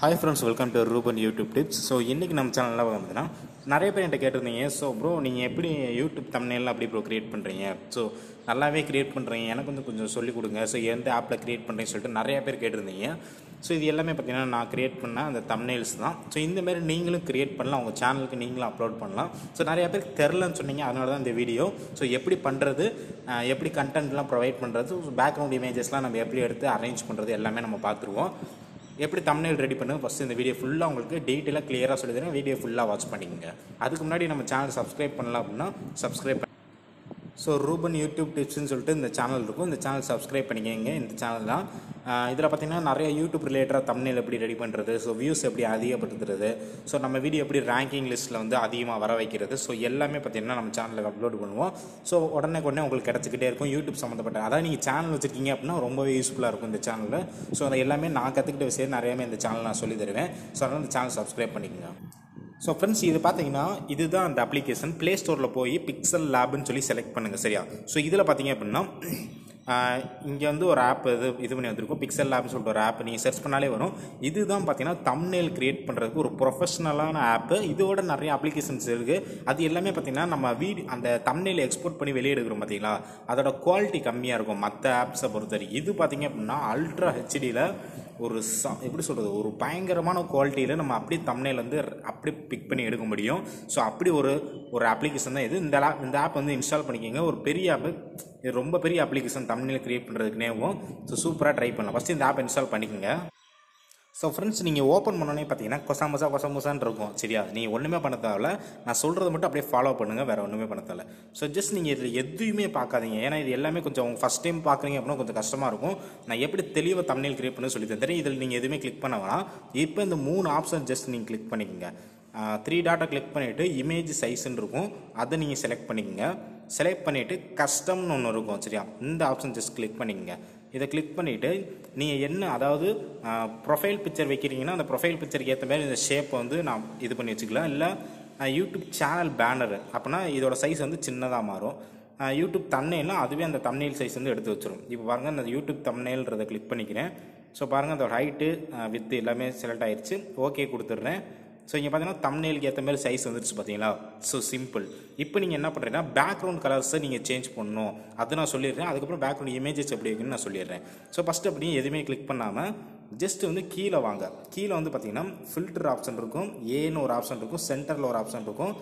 Hi friends welcome to Ruban YouTube tips so இன்றைக்கி நம்ம சேனலில் பார்த்தீங்கன்னா நிறைய பேர் என்கிட்ட கேட்டிருந்தீங்க. ஸோ ப்ரோ நீங்கள் எப்படி யூடியூப் தமிழ்லாம் அப்படி ப்ரோ க்ரியேட் பண்ணுறீங்க ஸோ நல்லாவே க்ரியேட் பண்ணுறீங்க எனக்கு வந்து கொஞ்சம் சொல்லிக் கொடுங்க. ஸோ எந்த ஆப்பில் க்ரியேட் பண்ணுறீங்கன்னு சொல்லிட்டு நிறைய பேர் கேட்டிருந்தீங்க. ஸோ இது எல்லாமே பார்த்தீங்கன்னா நான் க்ரியேட் பண்ண அந்த தம்னெயில்ஸ் தான். ஸோ இந்தமாரி நீங்களும் க்ரியேட் பண்ணலாம். உங்கள் சேனலுக்கு நீங்களும் அப்லோட் பண்ணலாம். ஸோ நிறைய பேருக்கு தெரிலன்னு சொன்னீங்க. அதனால தான் இந்த வீடியோ ஸோ எப்படி பண்ணுறது எப்படி கண்டென்ட்லாம் ப்ரொவைட் பண்ணுறது பேக்ரவுண்ட் இமேஜஸ்லாம் நம்ம எப்படி எடுத்து அரேஞ்ச் பண்ணுறது எல்லாமே நம்ம பார்த்துருவோம். எப்படி தம்ப்நெயில் ரெடி பண்ணுங்க ஃபஸ்ட்டு இந்த வீடியோ ஃபுல்லாக உங்களுக்கு டீட்டெயிலாக கிளியராக சொல்லி தரேன் வீடியோ ஃபுல்லாக வாட்ச் பண்ணிக்கோங்க. அதுக்கு முன்னாடி நம்ம சேனல் சப்ஸ்கிரைப் பண்ணலாம் அப்படின்னா சப்ஸ்கிரைப் ஸோ ரூபன் யூடியூப் டிப்ஸ்னு சொல்லிட்டு இந்த சேனல் இருக்கும். இந்த சேனல் சப்ஸ்கிரைப் பண்ணிக்கோங்க. இந்த சேனல் தான் இதில் பார்த்தீங்கன்னா நிறைய யூடியூப் ரிலேட்டடாக தம்ப்நெயில் எப்படி ரெடி பண்ணுறது ஸோ வியூஸ் எப்படி அதிகப்படுத்துறது ஸோ நம்ம வீடியோ எப்படி ரேங்கிங் லிஸ்ட்டில் வந்து அதிகமாக வர வைக்கிறது ஸோ எல்லாமே பார்த்தீங்கன்னா நம்ம சேனலில் அப்லோட் பண்ணுவோம். ஸோ உடனே உடனே உங்களுக்கு கிடச்சிக்கிட்டே இருக்கும் யூடியூப் சம்மந்தப்பட்ட அதாவது நீங்கள் சேனல் வச்சுருக்கீங்க அப்படின்னா ரொம்பவே யூஸ்ஃபுல்லாக இருக்கும் இந்த சேனலில் ஸோ அதை எல்லாமே நான் கற்றுக்கிட்ட விஷயம் நிறையாவே இந்த சேனல் நான் சொல்லி தருவேன். ஸோ அதனால் இந்த சேனல் சப்ஸ்கிரைப் பண்ணிக்கோங்க. ஸோ ஃப்ரெண்ட்ஸ் இது பார்த்தீங்கன்னா இதுதான் அந்த அப்ளிகேஷன் ப்ளே ஸ்டோரில் போய் பிக்சல் லேப்னு சொல்லி செலக்ட் பண்ணுங்கள் சரியா? ஸோ இதில் பார்த்தீங்க அப்படின்னா இங்கே வந்து ஒரு ஆப் இது இது பண்ணி வந்திருக்கும். பிக்சல் ஆப்னு சொல்லிட்டு ஒரு ஆப் நீங்கள் சர்ச் பண்ணாலே வரும். இதுதான் பார்த்தீங்கன்னா தம்னேல் கிரியேட் பண்ணுறதுக்கு ஒரு ப்ரொஃபஷனலான ஆப்பு இதோட நிறைய அப்ளிகேஷன்ஸ் இருக்குது அது எல்லாமே பார்த்தீங்கன்னா நம்ம வீடு அந்த தம்னேல் எக்ஸ்போர்ட் பண்ணி வெளியே எடுக்கிறோம் பார்த்தீங்களா அதோட குவாலிட்டி கம்மியாக இருக்கும். மற்ற ஆப்ஸை பொறுத்த வரைக்கும் இது பார்த்தீங்க அப்படின்னா அல்ட்ரா ஹெச்டியில் ஒரு ச எப்படி சொல்கிறது ஒரு பயங்கரமான குவாலிட்டியில் நம்ம அப்படியே தம்னையில் வந்து அப்படியே பிக் பண்ணி எடுக்க முடியும். ஸோ அப்படி ஒரு ஒரு அப்ளிகேஷன் தான் இது. இந்த ஆப் இந்த ஆப் வந்து இன்ஸ்டால் பண்ணிக்கோங்க. ஒரு பெரிய ஆப் இது ரொம்ப பெரிய அப்ளிகேஷன் தமிழில் கிரியேட் பண்ணுறதுக்குனேவும் ஸோ சூப்பராக ட்ரை பண்ணலாம். ஃபஸ்ட்டு இந்த ஆப் இன்ஸ்டால் பண்ணிக்கோங்க. ஸோ ஃப்ரெண்ட்ஸ் நீங்கள் ஓப்பன் பண்ணோன்னே பார்த்தீங்கன்னா கொசாமசா கொசாமசான்னு இருக்கும் சரியா? நீங்கள் ஒன்றுமே பண்ண தேவையில்ல. நான் சொல்கிறது மட்டும் அப்படியே ஃபாலோ பண்ணுங்கள் வேறு ஒன்றுமே பண்ண தேவையில்ல. ஸோ ஜஸ்ட் நீங்கள் இதில் எதுவுமே பார்க்காதீங்க ஏன்னா இது எல்லாமே கொஞ்சம் ஃபஸ்ட் டைம் பார்க்குறீங்க அப்படின்னா கொஞ்சம் கஷ்டமாக இருக்கும். நான் எப்படி தெளிவாக தமிழில் கிரியேட் பண்ண சொல்லி தந்துறேன் இதில் நீங்கள் எதுவுமே கிளிக் பண்ண வேணாம். இப்போ இந்த மூணு ஆப்ஷன் ஜஸ்ட் நீங்கள் கிளிக் பண்ணிக்கோங்க. த்ரீ டாட்டா கிளிக் பண்ணிவிட்டு இமேஜ் சைஸ்ன்னு இருக்கும் அதை நீங்கள் செலக்ட் பண்ணிக்கோங்க. செலக்ட் பண்ணிவிட்டு கஸ்டம்னு ஒன்று இருக்கும். சரியா? இந்த ஆப்ஷன் ஜஸ்ட் கிளிக் பண்ணிக்கோங்க. இதை கிளிக் பண்ணிவிட்டு நீங்கள் என்ன அதாவது ப்ரொஃபைல் பிக்சர் வைக்கிறீங்கன்னா அந்த ப்ரொஃபைல் பிக்சருக்கு ஏற்ற மாதிரி இந்த ஷேப்பை வந்து நான் இது பண்ணி வச்சுக்கலாம். இல்லை யூடியூப் சேனல் பேனர் அப்படின்னா இதோட சைஸ் வந்து சின்னதாக மாறும். யூடியூப் தம்னெயில்னா அதுவே அந்த தம்னெயில் சைஸ் வந்து எடுத்து வச்சிடும் இப்போ பாருங்கள் அந்த யூடியூப் தம்னெயில்ன்றதை கிளிக் பண்ணிக்கிறேன். ஸோ பாருங்கள் அதோட ஹைட்டு வித்து எல்லாமே செலக்ட் ஆயிடுச்சு ஓகே கொடுத்துட்றேன். ஸோ இங்கே பார்த்தீங்கன்னா தம்னெயிலுக்கு ஏற்ற மாதிரி சைஸ் வந்துருச்சு பார்த்தீங்களா ஸோ சிம்பிள் இப்போ நீங்கள் என்ன பண்ணுறீங்கன்னா பேக்ரவுண்ட் கலர்ஸை நீங்கள் சேஞ்ச் பண்ணணும். அது நான் சொல்லிடுறேன். அதுக்கப்புறம் பேக்ரவுண்ட் இமேஜஸ் எப்படி இருக்குன்னு நான் சொல்லிடுறேன். ஸோ ஃபஸ்ட்டு அப்படி எதுவுமே கிளிக் பண்ணாமல் ஜஸ்ட் வந்து கீழே வாங்க. கீழே வந்து பார்த்தீங்கன்னா ஃபில்டர் ஆப்ஷன் இருக்கும். ஏன்னு ஒரு ஆப்ஷன் இருக்கும். சென்டரில் ஒரு ஆப்ஷன் இருக்கும்.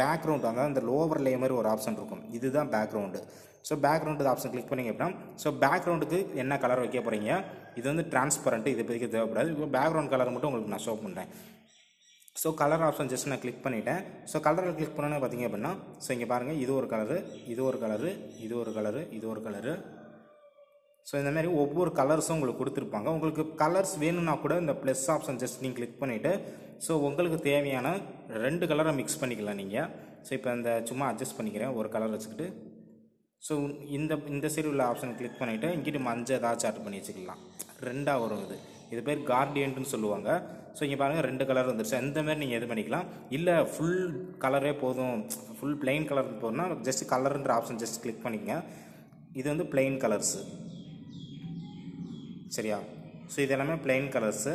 பேக்ரவுண்ட் அதாவது அந்த லோவர் லே மாதிரி ஒரு ஆப்ஷன் இருக்கும். இதுதான் background so background option click பண்ணிங்க அப்படின்னா ஸோ பேக்ரவுண்டுக்கு என்ன கலர் வைக்க போகிறீங்க இது வந்து டிரான்ஸ்பரண்ட்டு இது பற்றி தேவைப்படாது. இப்போ பேக்ரவுண்ட் கலர் மட்டும் உங்களுக்கு நான் ஷோ பண்ணுறேன் ஸோ கலர் ஆப்ஷன் ஜஸ்ட் நான் கிளிக் பண்ணிட்டேன். ஸோ கலரில் கிளிக் பண்ணோன்னு பார்த்தீங்க அப்படின்னா ஸோ இங்கே பாருங்கள் இது ஒரு கலரு இது ஒரு கலரு இது ஒரு கலரு இது ஒரு கலரு ஸோ இந்த மாதிரி ஒவ்வொரு கலர்ஸும் உங்களுக்கு கொடுத்துருப்பாங்க. உங்களுக்கு கலர்ஸ் வேணும்னா கூட இந்த ப்ளஸ் ஆப்ஷன் ஜஸ்ட் நீங்கள் கிளிக் பண்ணிவிட்டு ஸோ உங்களுக்கு தேவையான ரெண்டு கலரை மிக்ஸ் பண்ணிக்கலாம் நீங்கள் ஸோ இப்போ இந்த சும்மா அட்ஜஸ்ட் பண்ணிக்கிறேன் ஒரு கலர் வச்சுக்கிட்டு. ஸோ இந்த இந்த சைடு உள்ள ஆப்ஷன் கிளிக் பண்ணிவிட்டு இங்கிட்டு மஞ்சள் ஏதாச்சும் ஆட் பண்ணி வச்சுக்கலாம். ரெண்டாக வரும் இது. இது பேர் கார்டியன்ட்னு சொல்லுவாங்க. ஸோ இங்கே பாருங்கள் ரெண்டு கலர் வந்துருச்சு. அந்த மாதிரி நீங்கள் இது பண்ணிக்கலாம். இல்லை ஃபுல் கலரே போதும். ஃபுல் பிளெயின் கலர் போதும்னா ஜஸ்ட் கலருன்ற ஆப்ஷன் ஜஸ்ட் கிளிக் பண்ணிக்கங்க. இது வந்து பிளெயின் கலர்ஸு சரியா? ஸோ இது எல்லாமே பிளெயின் கலர்ஸு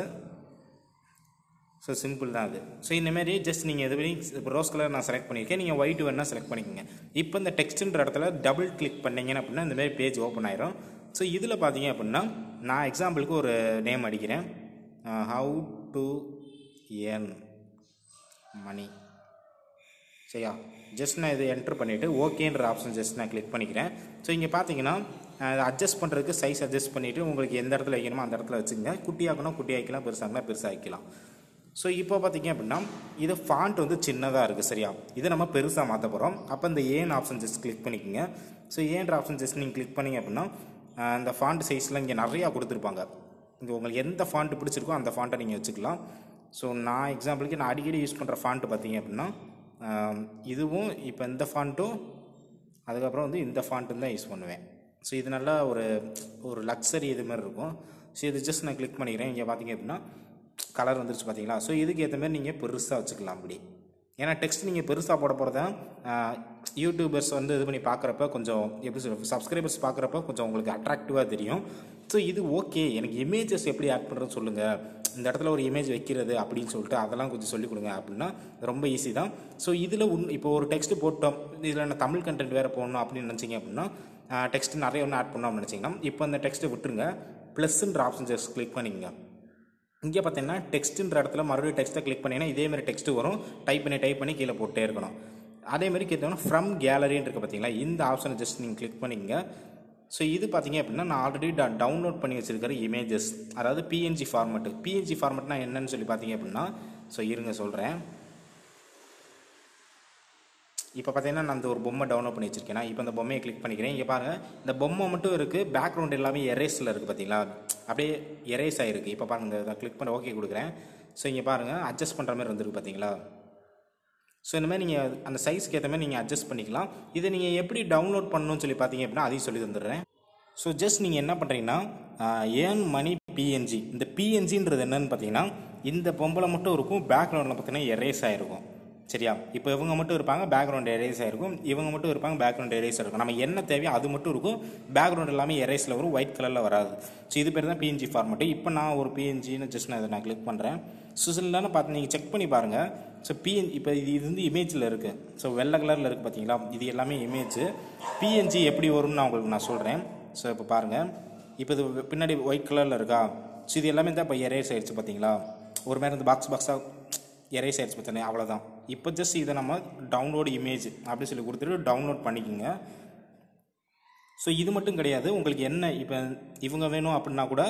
ஸோ சிம்பிள் தான் அது. ஸோ இந்தமாரி ஜஸ்ட் நீங்கள் இது பண்ணி இப்போ ரோஸ் கலர் நான் செலக்ட் பண்ணியிருக்கேன். நீங்கள் ஒயிட் வேணால் செலக்ட் பண்ணிக்கோங்க. இப்போ இந்த டெக்ஸ்ட்டுன்ற இடத்துல டபுள் கிளிக் பண்ணிங்கன்னு அப்படின்னா இந்தமாரி பேஜ் ஓப்பன் ஆயிரும். ஸோ இதில் பார்த்தீங்க அப்படின்னா நான் எக்ஸாம்பிளுக்கு ஒரு நேம் அடிக்கிறேன். ஹவு டு என் மணி சரியா? ஜஸ்ட் நான் இதை என்டர் பண்ணிவிட்டு ஓகேன்ற ஆப்ஷன் ஜஸ்ட் நான் கிளிக் பண்ணிக்கிறேன். ஸோ இங்கே பார்த்தீங்கன்னா அட்ஜஸ்ட் பண்ணுறதுக்கு சைஸ் அட்ஜஸ்ட் பண்ணிவிட்டு உங்களுக்கு எந்த இடத்துல வைக்கணுமோ அந்த இடத்துல வச்சுங்க குட்டியாக்கணும் குட்டியாக்கலாம் பெருசாகனா பெருசாகிக்கலாம் ஸோ இப்போ பார்த்தீங்க அப்படின்னா இது ஃபாண்ட் வந்து சின்னதாக இருக்குது சரியா? இதை நம்ம பெருசாக மாற்ற போகிறோம் அப்போ இந்த ஏன் ஆப்ஷன் ஜஸ்ட் கிளிக் பண்ணிக்கோங்க. ஸோ ஏன்ற ஆப்ஷன் ஜஸ்ட் நீங்கள் கிளிக் பண்ணிங்க அப்படின்னா இந்த ஃபாண்ட் சைஸ்லாம் இங்கே நிறையா கொடுத்துருப்பாங்க. இங்கே உங்களுக்கு எந்த ஃபாண்ட் பிடிச்சிருக்கோ அந்த ஃபாண்ட்டை நீங்கள் வச்சுக்கலாம். ஸோ நான் எக்ஸாம்பிளுக்கு நான் அடிக்கடி யூஸ் பண்ணுற ஃபாண்ட்டு பார்த்தீங்க அப்படின்னா இதுவும் இப்போ இந்த ஃபாண்ட்டும் அதுக்கப்புறம் வந்து இந்த ஃபாண்ட்டும் தான் யூஸ் பண்ணுவேன். ஸோ இது நல்லா ஒரு ஒரு லக்ஸரி இது மாதிரி இருக்கும். ஸோ இது ஜஸ்ட் நான் கிளிக் பண்ணிக்கிறேன். இங்கே பார்த்தீங்க அப்படின்னா கலர் வந்துருச்சு பார்த்தீங்களா? ஸோ இதுக்கு ஏற்ற மாதிரி நீங்கள் பெருசாக வச்சுக்கலாம் அப்படி. ஏன்னா டெக்ஸ்ட் நீங்கள் பெருசாக போட போகிறத யூடியூபர்ஸ் வந்து இது பண்ணி பார்க்குறப்ப கொஞ்சம் எப்படி சொல்ல சப்ஸ்கிரைபர்ஸ் பார்க்குறப்ப கொஞ்சம் உங்களுக்கு அட்ராக்டிவாக தெரியும். ஸோ இது ஓகே எனக்கு இமேஜஸ் எப்படி ஆட் பண்ணுறது சொல்லுங்கள் இந்த இடத்துல ஒரு இமேஜ் வைக்கிறது அப்படின்னு சொல்லிட்டு அதெல்லாம் கொஞ்சம் சொல்லிக் கொடுங்க அப்படின்னா ரொம்ப ஈஸி தான். ஸோ இதில் உன் இப்போ ஒரு டெக்ஸ்ட் போட்டோம். இதில் நான் தமிழ் கண்டென்ட் வேறு போடணும் அப்படின்னு நினச்சிங்க அப்படின்னா டெக்ஸ்ட் நிறைய ஒன்று ஆட் பண்ணோம் அப்படின்னு நினச்சிங்கன்னா இப்போ அந்த டெக்ஸ்ட்டை விட்டுருங்க. ப்ளஸ்ன்ற ஆப்ஷன் ஜஸ்ட் கிளிக் பண்ணிக்கங்க. இங்கே பார்த்தீங்கன்னா டெக்ஸ்ட்டுன்ற இடத்துல மறுபடியும் டெக்ஸ்ட்டை கிளிக் பண்ணிங்கன்னா இதே மாதிரி டெக்ஸ்ட் வரும். டைப் பண்ணி டைப் பண்ணி கீழே போட்டே இருக்கணும். அதே மாதிரி கேட்டோம்னா ஃப்ரம் கேலரின்னு இருக்குது பார்த்தீங்களா? இந்த ஆப்ஷனை ஜஸ்ட் நீங்கள் கிளிக் பண்ணிக்கங்க ஸோ இது பார்த்தீங்க அப்படின்னா நான் ஆல்ரெடி டவுன்லோட் பண்ணி வச்சிருக்கிற இமேஜஸ் அதாவது பிஎன்ஜி ஃபார்மெட்டு பிஎன்ஜி ஃபார்மெட்னா என்னன்னு சொல்லி பார்த்தீங்க அப்படின்னா ஸோ இருங்க சொல்கிறேன் இப்போ பார்த்தீங்கன்னா நான் அந்த ஒரு பொம்மை டவுன்லோட் பண்ணி வச்சிருக்கேன் இப்போ அந்த பொம்மையை கிளிக் பண்ணிக்கிறேன். இங்கே பாருங்கள் இந்த பொம்மை மட்டும் இருக்குது பேக்ரவுண்ட் எல்லாமே எரேஸில் இருக்குது பார்த்தீங்களா? அப்படியே எரேஸ் ஆகிருக்கு இப்போ பாருங்கள் இதை கிளிக் பண்ண ஓகே கொடுக்குறேன். ஸோ இங்கே பாருங்கள் அட்ஜஸ்ட் பண்ணுற மாதிரி வந்துருக்கு பார்த்தீங்களா? ஸோ இந்த மாதிரி நீங்கள் அந்த சைஸ்க்கு ஏற்ற மாதிரி நீங்கள் அட்ஜஸ்ட் பண்ணிக்கலாம். இதை நீங்கள் எப்படி டவுன்லோட் பண்ணணும்னு சொல்லி பார்த்தீங்க அப்படின்னா அதையும் சொல்லி தந்துடுறேன். ஸோ ஜஸ்ட் நீங்கள் என்ன பண்ணுறீங்கன்னா ஏர்ன் மணி பிஎன்ஜி இந்த பிஎன்ஜின்றது என்னன்னு பார்த்தீங்கன்னா இந்த பொம்பளை மட்டும் இருக்கும் பேக்ரவுண்டில் பார்த்தீங்கன்னா எரேஸ் ஆகிருக்கும் சரியா? இப்போ இவங்க மட்டும் இருப்பாங்க பேக்ரவுண்ட் எரேஸ் ஆகிருக்கும் இவங்க மட்டும் இருப்பாங்க பேக்ரவுண்ட் எரேஸ் இருக்கும். நம்ம என்ன தேவையோ அது மட்டும் இருக்கும். பேக்ரவுண்ட் எல்லாமே எரேஸில் வரும் ஒயிட் கலரில் வராது. ஸோ இது பேர் தான் பிஎன்ஜி ஃபார்மேட்டு இப்போ நான் ஒரு பிஎன்ஜின்னு ஜஸ்ட் நான் இதை நான் கிளிக் பண்ணுறேன் ஸோ பார்த்து நீங்கள் செக் பண்ணி பாருங்கள் ஸோ பிஎன் இப்போ இது இது வந்து இமேஜில் இருக்குது ஸோ வெள்ளை கலரில் இருக்குது பார்த்தீங்களா இது எல்லாமே இமேஜ் பிஎன்ஜி எப்படி வரும்னு நான் உங்களுக்கு நான் சொல்கிறேன் ஸோ இப்போ பாருங்கள் இப்போ இது பின்னாடி ஒயிட் கலரில் இருக்கா? ஸோ இது எல்லாமே தான் இப்போ எரேஸ் ஆயிடுச்சு பார்த்தீங்களா ஒரு மாதிரி இந்த பாக்ஸ் பாக்ஸாக எரேஸ் ஆயிடுச்சு பார்த்தீங்க அவ்வளோதான் இப்போ ஜஸ்ட் இதை நம்ம டவுன்லோடு இமேஜ் அப்படின்னு சொல்லி கொடுத்துட்டு டவுன்லோட் பண்ணிக்கோங்க. ஸோ இது மட்டும் கிடையாது. உங்களுக்கு என்ன இப்போ இவங்க வேணும் அப்படின்னா கூட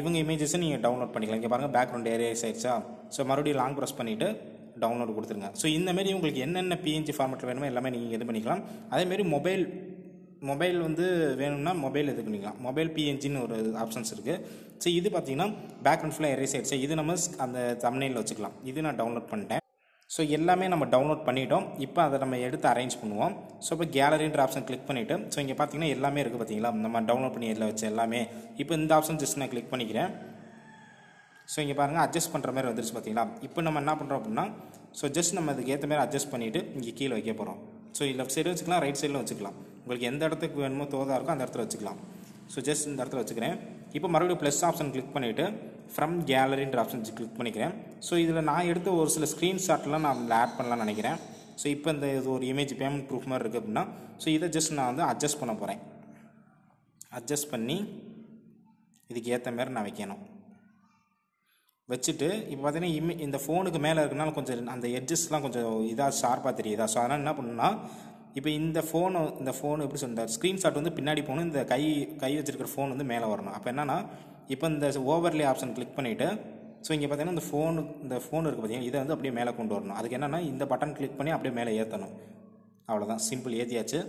இவங்க இமேஜஸை நீங்கள் டவுன்லோட் பண்ணிக்கலாம். இங்கே பாருங்கள் பேக்ரவுண்ட் ஏரியாஸ் ஆயிடுச்சா? ஸோ மறுபடியும் லாங் ப்ரெஸ் பண்ணிவிட்டு டவுன்லோட் கொடுத்துருங்க. ஸோ இந்தமாரி உங்களுக்கு என்னென்ன பிஎன்ஜி ஃபார்மேட்டில் வேணுமோ எல்லாமே நீங்கள் இது பண்ணிக்கலாம். அதேமாரி மொபைல் மொபைல் வந்து வேணும்னா மொபைல் இது பண்ணிக்கலாம். மொபைல் பிஎன்ஜின்னு ஒரு ஆப்ஷன்ஸ் இருக்குது ஸோ இது பார்த்தீங்கன்னா பேக்ரவுண்ட் ஃபுல்லாக எரேஸ் ஆகிடுச்சு இது நம்ம அந்த தம்னையில் வச்சுக்கலாம். இது நான் டவுன்லோட் பண்ணிட்டேன். ஸோ எல்லாமே நம்ம டவுன்லோட் பண்ணிட்டோம். இப்போ அதை நம்ம எடுத்து அரேஞ்ச் பண்ணுவோம். ஸோ இப்போ கேலரின்ற ஆப்ஷன் கிளிக் பண்ணிவிட்டு ஸோ இங்கே பார்த்தீங்கன்னா எல்லாமே இருக்குது பார்த்தீங்களா நம்ம டவுன்லோட் பண்ணி எல்லாம் வச்சு எல்லாமே. இப்போ இந்த ஆப்ஷன் ஜஸ்ட் நான் கிளிக் பண்ணிக்கிறேன். ஸோ இங்கே பாருங்கள் அட்ஜஸ்ட் பண்ணுற மாதிரி வந்துருச்சு பார்த்தீங்களா இப்போ நம்ம என்ன பண்ணுறோம் அப்படின்னா ஸோ ஜஸ்ட் நம்ம அதுக்கு ஏற்ற மாதிரி அட்ஜஸ்ட் பண்ணிவிட்டு இங்கே கீழே வைக்க போகிறோம் ஸோ லெஃப்ட் சைடு வச்சுக்கலாம் ரைட் சைடில் வச்சுக்கலாம். உங்களுக்கு எந்த இடத்துக்கு வேணுமோ தோதாக இருக்கோ அந்த இடத்துல வச்சுக்கலாம். ஸோ ஜஸ்ட் இந்த இடத்துல வச்சுக்கிறேன். இப்போ மறுபடியும் ப்ளஸ் ஆப்ஷன் கிளிக் பண்ணிவிட்டு ஃப்ரம் கேலரின்ற ஆப்ஷன் கிளிக் பண்ணிக்கிறேன். ஸோ இதில் நான் எடுத்த ஒரு சில ஸ்க்ரீன்ஷாட்லாம் நான் அதில் ஆட் பண்ணலாம்னு நினைக்கிறேன். ஸோ இப்போ இந்த இது ஒரு இமேஜ் பேமெண்ட் ப்ரூஃப் மாதிரி இருக்குது அப்படின்னா ஸோ இதை ஜஸ்ட் நான் வந்து அட்ஜஸ்ட் பண்ண போகிறேன் அட்ஜஸ்ட் பண்ணி இதுக்கு ஏற்ற மாதிரி நான் வைக்கணும். வச்சுட்டு இப்போ பார்த்தீங்கன்னா இமே இந்த ஃபோனுக்கு மேலே இருக்கனால கொஞ்சம் அந்த எட்ஜஸ்லாம் கொஞ்சம் இதாக ஷார்ப்பாக தெரியுதா? ஸோ அதனால் என்ன பண்ணுன்னா இப்போ இந்த ஃபோனு இந்த ஃபோன் எப்படி சொல்லுறாரு ஸ்க்ரீன்ஷாட் வந்து பின்னாடி போகணும் இந்த கை கை வச்சிருக்கிற ஃபோன் வந்து மேலே வரணும். அப்போ என்னன்னா இப்போ இந்த ஓவர்லே ஆப்ஷன் கிளிக் பண்ணிவிட்டு ஸோ இங்கே பார்த்தீங்கன்னா இந்த ஃபோனு இந்த ஃபோன் இருக்குது பார்த்தீங்கன்னா இதை வந்து அப்படியே மேலே கொண்டு வரணும். அதுக்கு என்னென்னா இந்த பட்டன் கிளிக் பண்ணி அப்படியே மேலே ஏற்றணும் அவ்வளோதான் சிம்பிள் ஏற்றியாச்சு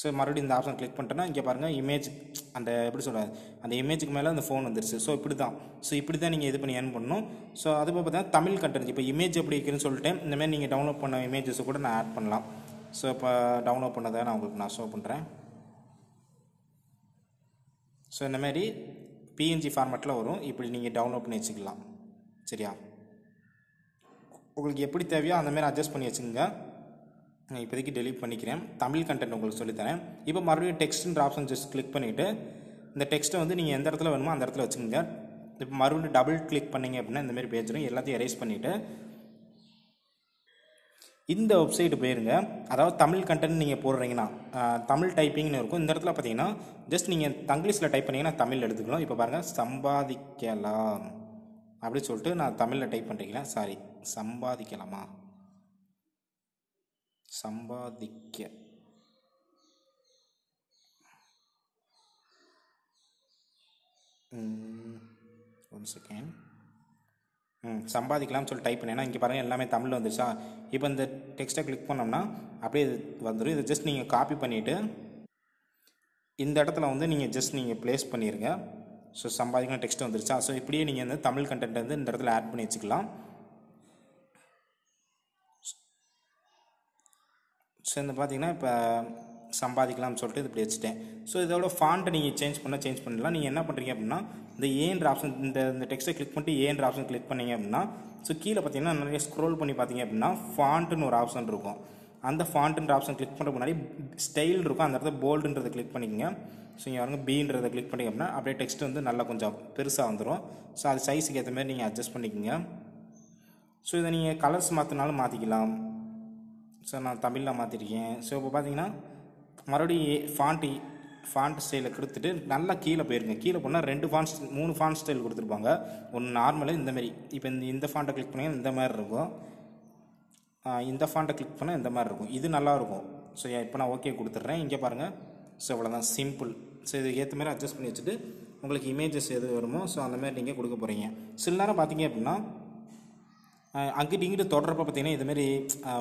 ஸோ மறுபடியும் இந்த ஆப்ஷன் கிளிக் பண்ணிட்டேன்னா இங்கே பாருங்கள் இமேஜ் அந்த எப்படி சொல்கிறது அந்த இமேஜுக்கு மேலே அந்த ஃபோன் வந்துருச்சு. ஸோ இப்படி தான் ஸோ இப்படி தான் நீங்கள் இது பண்ணி ஏர்ன் பண்ணணும். ஸோ அது பார்த்தீங்கன்னா தமிழ் கண்டென்ட் இப்போ இமேஜ் எப்படி இருக்குன்னு சொல்லிட்டு இந்தமாதிரி நீங்கள் டவுன்லோட் பண்ண இமேஜஸை கூட நான் ஆட் பண்ணலாம். ஸோ இப்போ டவுன்லோட் பண்ணதை நான் உங்களுக்கு நான் ஷோ பண்ணுறேன் ஸோ இந்தமாரி பிஎன்ஜி ஃபார்மேட்டில் வரும். இப்படி நீங்கள் டவுன்லோட் பண்ணி வச்சுக்கலாம். சரியா? உங்களுக்கு எப்படி தேவையோ அந்தமாரி அட்ஜஸ்ட் பண்ணி வச்சுக்கோங்க. நான் இப்போதைக்கு டெலிட் பண்ணிக்கிறேன். தமிழ் கண்டென்ட் உங்களுக்கு சொல்லித்தரேன். இப்போ மறுபடியும் டெக்ஸ்ட்ன்ற ஆப்ஷன் ஜஸ்ட் கிளிக் பண்ணிவிட்டு இந்த டெக்ஸ்ட்டை வந்து நீங்கள் எந்த இடத்துல வேணுமோ அந்த இடத்துல வச்சுக்கோங்க. இப்போ மறுபடியும் டபுள் கிளிக் பண்ணீங்க அப்படின்னா இந்தமாரி பேஜ் வரும். எல்லாத்தையும் எரேஸ் பண்ணிவிட்டு இந்த வெப்சைட் போயிருங்க. அதாவது தமிழ் கண்டென்ட் நீங்கள் போடுறீங்கன்னா தமிழ் டைப்பிங்னு இருக்கும். இந்த இடத்துல பார்த்தீங்கன்னா ஜஸ்ட் நீங்கள் தங்கிலீஷில் டைப் பண்ணிங்கன்னா தமிழ் எடுத்துக்கலாம் இப்போ பாருங்கள் சம்பாதிக்கலாம். அப்படின்னு சொல்லிட்டு நான் தமிழில் டைப் பண்ணுறீங்களா சாரி சம்பாதிக்கலாமா? சம்பாதிக்க. ஒன் செகண்ட் ம் சம்பாதிக்கலாம்னு சொல்லி டைப் பண்ணேன்னா இங்கே பாருங்கள் எல்லாமே தமிழில் வந்துருச்சா? இப்போ இந்த டெக்ஸ்ட்டை கிளிக் பண்ணோம்னா அப்படியே இது வந்துடும் இதை ஜஸ்ட் நீங்கள் காப்பி பண்ணிவிட்டு இந்த இடத்துல வந்து நீங்கள் ஜஸ்ட் நீங்கள் ப்ளேஸ் பண்ணிடுங்க ஸோ சம்பாதிக்கலாம் டெக்ஸ்ட் வந்துருச்சா? ஸோ இப்படியே நீங்கள் வந்து தமிழ் கண்டென்ட் வந்து இந்த இடத்துல ஆட் பண்ணி வச்சுக்கலாம். ஸோ இந்த பார்த்தீங்கன்னா இப்போ சம்பாதிக்கலாம்னு சொல்லிட்டு இது இப்படி வச்சுட்டேன். ஸோ இதோட ஃபாண்ட்டை நீங்கள் சேஞ்ச் பண்ணால் சேஞ்ச் பண்ணலாம் நீங்கள் என்ன பண்ணுறீங்க அப்படின்னா இந்த ஏன்ற ஆப்ஷன் இந்த இந்த டெக்ஸ்ட்டை கிளிக் பண்ணிட்டு ஏன்ற ஆப்ஷன் கிளிக் பண்ணீங்க அப்படின்னா ஸோ கீழே பார்த்தீங்கன்னா நிறைய ஸ்க்ரோல் பண்ணி பார்த்தீங்க அப்படின்னா ஃபாண்ட்டுன்னு ஒரு ஆப்ஷன் இருக்கும். அந்த ஃபாண்ட்டுன்ற ஆப்ஷன் கிளிக் பண்ணுற முன்னாடி ஸ்டைல் இருக்கும். அந்த இடத்துல போல்டுன்றதை கிளிக் பண்ணிக்கோங்க. ஸோ இங்கே வரங்க பீன்றதை கிளிக் பண்ணிங்க அப்படின்னா அப்படியே டெக்ஸ்ட் வந்து நல்லா கொஞ்சம் பெருசாக வந்துடும் ஸோ அது சைஸுக்கு ஏற்ற மாதிரி நீங்கள் அட்ஜஸ்ட் பண்ணிக்கோங்க. ஸோ இதை நீங்கள் கலர்ஸ் மாற்றினாலும் மாற்றிக்கலாம் ஸோ நான் தமிழில் மாற்றிருக்கேன் ஸோ இப்போ பார்த்தீங்கன்னா மறுபடியும் ஃபாண்ட்டு ஃபாண்ட் ஸ்டைலை கொடுத்துட்டு நல்லா கீழே போயிருங்க. கீழே போனால் ரெண்டு ஃபாண்ட் மூணு ஃபாண்ட் ஸ்டைல் கொடுத்துருப்பாங்க. ஒன்று நார்மலாக இந்தமாரி இப்போ இந்த இந்த ஃபாண்ட்டை கிளிக் பண்ணிங்கன்னா இந்த மாதிரி இருக்கும். இந்த ஃபாண்ட்டை கிளிக் பண்ணால் இந்த மாதிரி இருக்கும். இது நல்லாயிருக்கும் ஸோ இப்போ நான் ஓகே கொடுத்துட்றேன். இங்கே பாருங்கள் ஸோ இவ்வளோதான் சிம்பிள் ஸோ இதுக்கு ஏற்ற மாதிரி அட்ஜஸ்ட் பண்ணி வச்சுட்டு உங்களுக்கு இமேஜஸ் எது வருமோ ஸோ அந்த மாதிரி நீங்கள் கொடுக்க போகிறீங்க சில நேரம் பார்த்தீங்க அப்படின்னா அங்கிட்டு இங்கிட்டு தொடரப்ப பார்த்தீங்கன்னா இதுமாரி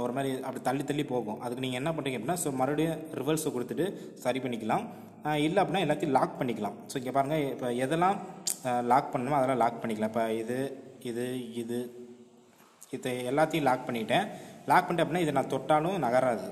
ஒரு மாதிரி அப்படி தள்ளி தள்ளி போகும். அதுக்கு நீங்கள் என்ன பண்ணுறீங்க அப்படின்னா ஸோ மறுபடியும் ரிவர்ஸை கொடுத்துட்டு சரி பண்ணிக்கலாம். இல்லை அப்படின்னா எல்லாத்தையும் லாக் பண்ணிக்கலாம். ஸோ இங்கே பாருங்கள் இப்போ எதெல்லாம் லாக் பண்ணணுமோ அதெல்லாம் லாக் பண்ணிக்கலாம். இப்போ இது இது இது இது எல்லாத்தையும் லாக் பண்ணிட்டேன். லாக் பண்ணிட்டேன் அப்படின்னா இதை நான் தொட்டாலும் நகராது.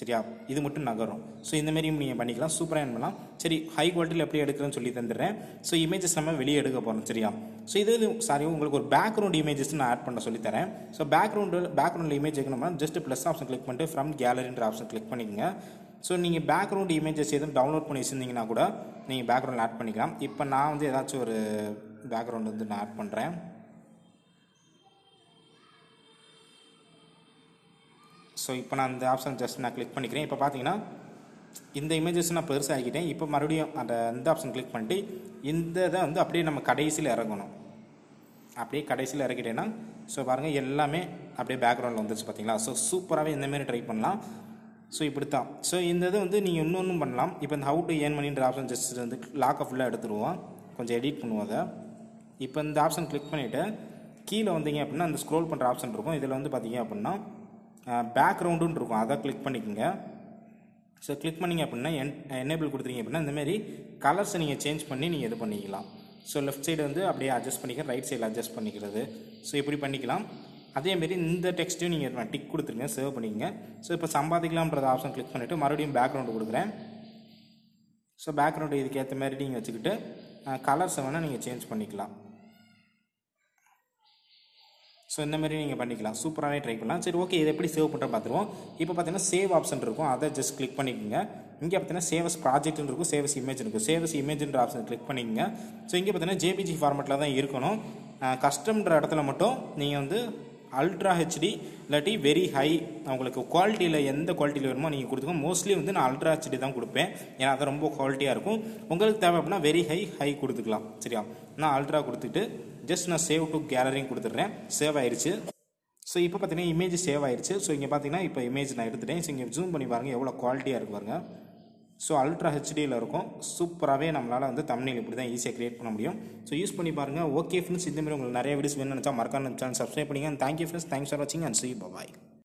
சரியா? இது மட்டும் நகரும். ஸோ இந்த மாதிரியும் நீங்கள் பண்ணிக்கலாம். சூப்பராக என்ன பண்ணலாம்? சரி ஹை குவாலிட்டியில் எப்படி எடுக்கிறேன்னு சொல்லி தந்துடுறேன். ஸோ இமேஜஸ் நம்ம வெளியே எடுக்க போகிறோம் சரியா? ஸோ இது சாரி உங்களுக்கு ஒரு பேக்ரவுண்ட் இமேஜஸ் நான் ஆட் பண்ண சொல்லி தரேன். ஸோ பேக்ரவுண்டு பேக்ரவுண்டில் இமேஜ் வைக்கணும்னா ஜஸ்ட் ப்ளஸ் ஆப்ஷன் கிளிக் பண்ணிட்டு ஃப்ரம் கேலரின்ற ஆப்ஷன் கிளிக் பண்ணிக்கோங்க. ஸோ நீங்கள் பேக்ரவுண்ட் இமேஜஸ் எதுவும் டவுன்லோட் பண்ணி வச்சுருந்தீங்கன்னா கூட நீங்கள் பேக்ரவுண்டில் ஆட் பண்ணிக்கலாம். இப்போ நான் வந்து ஏதாச்சும் ஒரு பேக்ரவுண்ட் வந்து நான் ஆட் பண்ணுறேன் ஸோ இப்போ நான் அந்த ஆப்ஷன் ஜஸ்ட் நான் கிளிக் பண்ணிக்கிறேன். இப்போ பார்த்தீங்கன்னா இந்த இமேஜஸ் நான் பெருசாக ஆக்கிட்டேன் இப்போ மறுபடியும் அந்த இந்த ஆப்ஷன் கிளிக் பண்ணிட்டு இந்த இதை வந்து அப்படியே நம்ம கடைசியில் இறங்கணும். அப்படியே கடைசியில் இறக்கிட்டேன்னா ஸோ பாருங்கள் எல்லாமே அப்படியே பேக்ரவுண்டில் வந்துருச்சு பார்த்தீங்களா ஸோ சூப்பராகவே இந்தமாரி ட்ரை பண்ணலாம். ஸோ இப்படி தான் ஸோ இந்த இது வந்து நீங்கள் இன்னொன்றும் பண்ணலாம். இப்போ இந்த ஹவு டு ஏர்ன் மணின்ற ஆப்ஷன் ஜஸ்ட் வந்து லாக்கை ஃபுல்லாக எடுத்துருவோம். கொஞ்சம் எடிட் பண்ணுவோம் அதை. இப்போ இந்த ஆப்ஷன் கிளிக் பண்ணிவிட்டு கீழே வந்தீங்க அப்படின்னா அந்த ஸ்க்ரோல் பண்ணுற ஆப்ஷன் இருக்கும். இதில் வந்து பார்த்தீங்க அப்படின்னா பேக்ரவுண்டுன்னு இருக்கும். அதை கிளிக் பண்ணிக்கோங்க. ஸோ கிளிக் பண்ணிங்க அப்படின்னா என் எனேபிள் கொடுத்துருங்க அப்படின்னா இந்தமாரி கலர்ஸை நீங்கள் சேஞ்ச் பண்ணி நீங்கள் இது பண்ணிக்கலாம். ஸோ லெஃப்ட் சைடு வந்து அப்படியே அட்ஜஸ்ட் பண்ணிக்க ரைட் சைடில் அட்ஜஸ்ட் பண்ணிக்கிறது. ஸோ இப்படி பண்ணிக்கலாம். அதேமாரி இந்த டெக்ஸ்ட்டையும் நீங்கள் டிக் கொடுத்துருங்க சேவ் பண்ணிக்கங்க. ஸோ இப்போ சம்பாதிக்கலாம்ன்றது ஆப்ஷன் கிளிக் பண்ணிவிட்டு மறுபடியும் பேக்ரவுண்டு கொடுக்குறேன். ஸோ பேக்ரவுண்டு இதுக்கு ஏற்ற மாதிரி நீங்கள் வச்சுக்கிட்டு கலர்ஸை வேணால் நீங்கள் சேஞ்ச் பண்ணிக்கலாம். ஸோ இந்த மாதிரி நீங்கள் பண்ணிக்கலாம். சூப்பராகவே ட்ரை பண்ணலாம். சரி ஓகே இதை எப்படி சேவ் பண்ணுற பார்த்துருவோம். இப்போ பார்த்தீங்கன்னா சேவ் ஆப்ஷன் இருக்கும். அதை ஜஸ்ட் கிளிக் பண்ணிக்கோங்க. இங்கே பார்த்தீங்கன்னா சேவஸ் ப்ராஜெக்ட்னு இருக்கும் சேவஸ் இமேஜ் இருக்கும். சேவஸ் இமேஜ்ன்ற ஆப்ஷன் கிளிக் பண்ணிக்கோங்க. ஸோ இங்கே பார்த்தீங்கன்னா ஜேபிஜி ஃபார்மெட்டில் தான் இருக்கணும். கஸ்டம்ன்ற இடத்துல மட்டும் நீங்கள் வந்து அல்ட்ரா ஹெச்டி இல்லாட்டி வெரி ஹை உங்களுக்கு குவாலிட்டியில் எந்த குவாலிட்டியில் வேணுமோ நீங்கள் கொடுத்துக்கோங்க. மோஸ்ட்லி வந்து நான் அல்ட்ரா ஹெச்டி தான் கொடுப்பேன். ஏன்னா அது ரொம்ப குவாலிட்டியாக இருக்கும். உங்களுக்கு தேவை அப்படின்னா வெரி ஹை ஹை கொடுத்துக்கலாம். சரியா? நான் அல்ட்ரா கொடுத்துட்டு ஜஸ்ட் நான் சேவ் டு கேலரியும் கொடுத்துட்றேன். சேவ் ஆயிடுச்சு ஸோ இப்போ பார்த்தீங்கன்னா இமேஜ் சேவ் ஆயிடுச்சு ஸோ இங்கே பார்த்தீங்கன்னா இப்போ இமேஜ் நான் எடுத்துட்டேன். ஸோ இங்கே ஜூம் பண்ணி பாருங்கள் எவ்வளோ குவாலிட்டியாக இருக்கு பாருங்கள் ஸோ அல்ட்ரா ஹெச்டியில் இருக்கும். சூப்பராகவே நம்மளால் வந்து தமிழில் இப்படி தான் ஈஸியாக கிரியேட் பண்ண முடியும். ஸோ யூஸ் பண்ணி பாருங்கள் ஓகே ஃப்ரெண்ட்ஸ் இந்தமாதிரி உங்களுக்கு நிறைய வீடியோஸ் வேணும்னு நினச்சா மறக்காம சேனல் சப்ஸ்கிரைப் பண்ணிங்க thank you friends thanks for வாட்சிங் அண்ட் சி பாய்